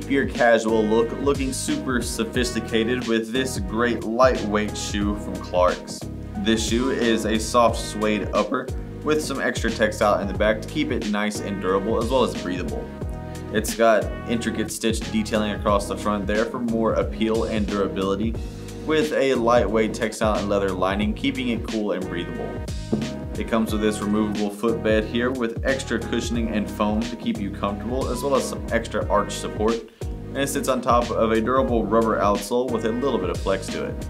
keep your casual look looking super sophisticated with this great lightweight shoe from Clarks. This shoe is a soft suede upper with some extra textile in the back to keep it nice and durable as well as breathable. It's got intricate stitch detailing across the front there for more appeal and durability with a lightweight textile and leather lining keeping it cool and breathable. It comes with this removable footbed here with extra cushioning and foam to keep you comfortable as well as some extra arch support and it sits on top of a durable rubber outsole with a little bit of flex to it.